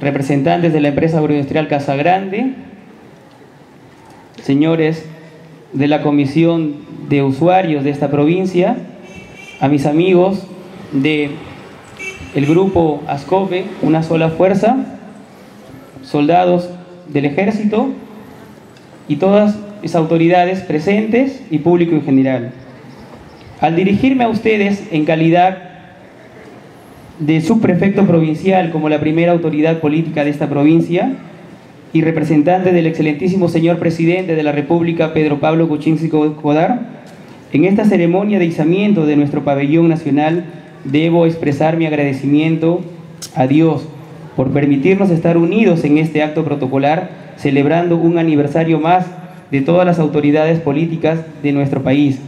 representantes de la empresa agroindustrial Casa Grande, señores de la Comisión de Usuarios de esta provincia, a mis amigos de el grupo ASCOPE, Una Sola Fuerza, soldados del ejército y todas mis autoridades presentes y público en general. Al dirigirme a ustedes en calidad de subprefecto provincial como la primera autoridad política de esta provincia y representante del excelentísimo señor presidente de la República, Pedro Pablo Kuczynski Kodar, en esta ceremonia de izamiento de nuestro pabellón nacional debo expresar mi agradecimiento a Dios por permitirnos estar unidos en este acto protocolar, celebrando un aniversario más de todas las autoridades políticas de nuestro país,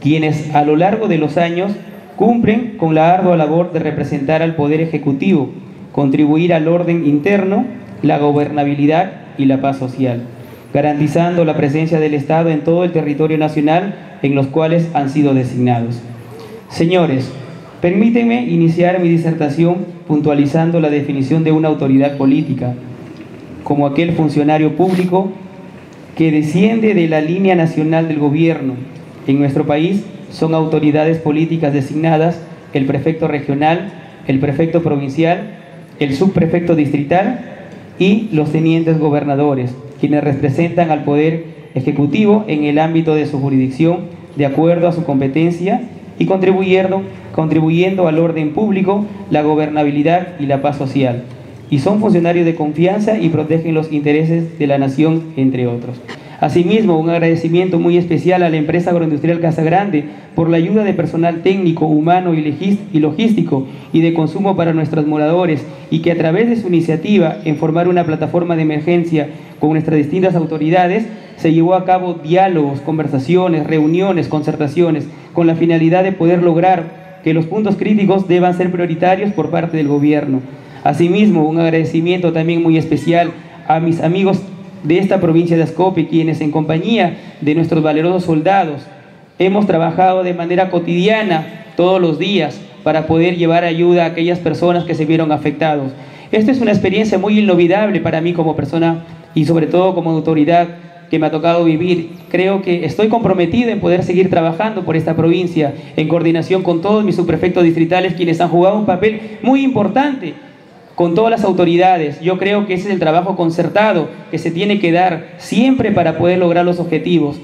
quienes a lo largo de los años cumplen con la ardua labor de representar al Poder Ejecutivo, contribuir al orden interno, la gobernabilidad y la paz social, garantizando la presencia del Estado en todo el territorio nacional en los cuales han sido designados. Señores, permítanme iniciar mi disertación puntualizando la definición de una autoridad política, como aquel funcionario público que desciende de la línea nacional del gobierno. En nuestro país son autoridades políticas designadas el prefecto regional, el prefecto provincial, el subprefecto distrital y los tenientes gobernadores, quienes representan al Poder Ejecutivo en el ámbito de su jurisdicción de acuerdo a su competencia y contribuyendo, contribuyendo al orden público, la gobernabilidad y la paz social. Y son funcionarios de confianza y protegen los intereses de la nación, entre otros. Asimismo, un agradecimiento muy especial a la empresa agroindustrial Casa Grande por la ayuda de personal técnico, humano y logístico y de consumo para nuestros moradores y que a través de su iniciativa en formar una plataforma de emergencia con nuestras distintas autoridades se llevó a cabo diálogos, conversaciones, reuniones, concertaciones, con la finalidad de poder lograr que los puntos críticos deban ser prioritarios por parte del gobierno. Asimismo, un agradecimiento también muy especial a mis amigos de esta provincia de Ascope, quienes en compañía de nuestros valerosos soldados hemos trabajado de manera cotidiana todos los días para poder llevar ayuda a aquellas personas que se vieron afectados. Esta es una experiencia muy inolvidable para mí como persona y sobre todo como autoridad que me ha tocado vivir. Creo que estoy comprometido en poder seguir trabajando por esta provincia en coordinación con todos mis subprefectos distritales quienes han jugado un papel muy importante con todas las autoridades. Yo creo que ese es el trabajo concertado que se tiene que dar siempre para poder lograr los objetivos.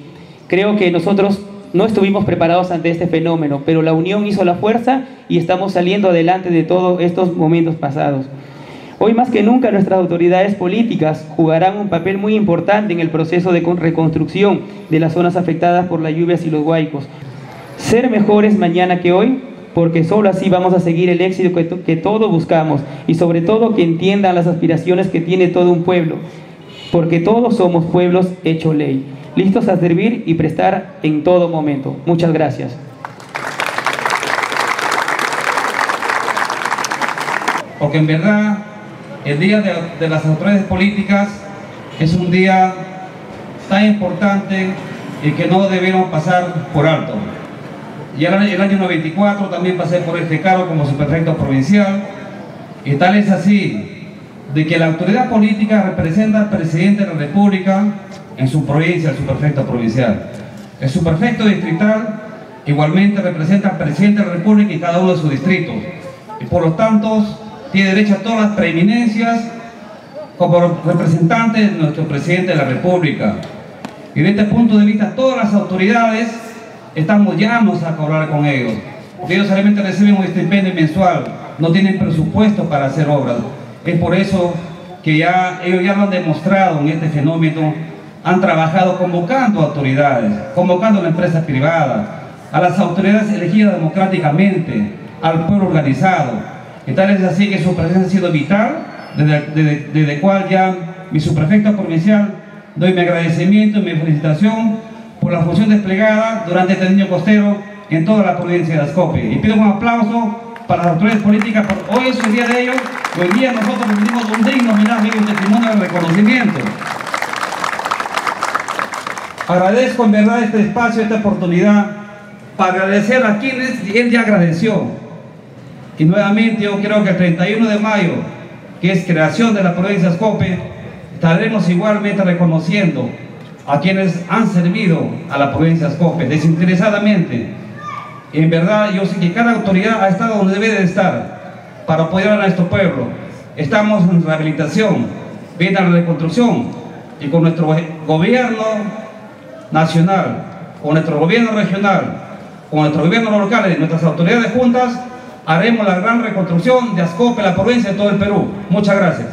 Creo que nosotros no estuvimos preparados ante este fenómeno, pero la unión hizo la fuerza y estamos saliendo adelante de todos estos momentos pasados. Hoy más que nunca nuestras autoridades políticas jugarán un papel muy importante en el proceso de reconstrucción de las zonas afectadas por las lluvias y los huaicos. Ser mejores mañana que hoy, porque solo así vamos a seguir el éxito que, todos buscamos y sobre todo que entiendan las aspiraciones que tiene todo un pueblo, porque todos somos pueblos hecho ley, listos a servir y prestar en todo momento. Muchas gracias. Porque en verdad el Día de, las Autoridades Políticas es un día tan importante y que no debemos pasar por alto. Y el, el año 94 también pasé por este cargo como subprefecto provincial y tal es así de que la autoridad política representa al presidente de la República en su provincia, el subprefecto provincial. El subprefecto distrital igualmente representa al presidente de la República y cada uno de sus distritos. Y por lo tanto, tiene derecho a todas las preeminencias como representante de nuestro presidente de la República. Y de este punto de vista, todas las autoridades estamos llanos a cobrar con ellos. ellos solamente reciben un estipendio mensual, no tienen presupuesto para hacer obras. Es por eso que ya ellos ya lo han demostrado en este fenómeno, han trabajado convocando autoridades, convocando a la empresa privada, a las autoridades elegidas democráticamente, al pueblo organizado, y tal es así que su presencia ha sido vital, desde, desde, cual ya mi subprefecto provincial doy mi agradecimiento y mi felicitación por la función desplegada durante este año costero en toda la provincia de Ascope. Y pido un aplauso para las autoridades políticas, porque hoy es el día de ellos, hoy día nosotros recibimos un digno homenaje y un testimonio de reconocimiento. Agradezco en verdad este espacio, esta oportunidad, para agradecer a quienes él ya agradeció y nuevamente yo creo que el 31 de mayo que es creación de la provincia de Ascope, estaremos igualmente reconociendo a quienes han servido a la provincia de Ascope desinteresadamente. En verdad, yo sé que cada autoridad ha estado donde debe de estar para apoyar a nuestro pueblo. Estamos en rehabilitación, viene la reconstrucción y con nuestro gobierno nacional, con nuestro gobierno regional, con nuestro gobierno local y nuestras autoridades juntas, haremos la gran reconstrucción de Ascope, la provincia de todo el Perú. Muchas gracias.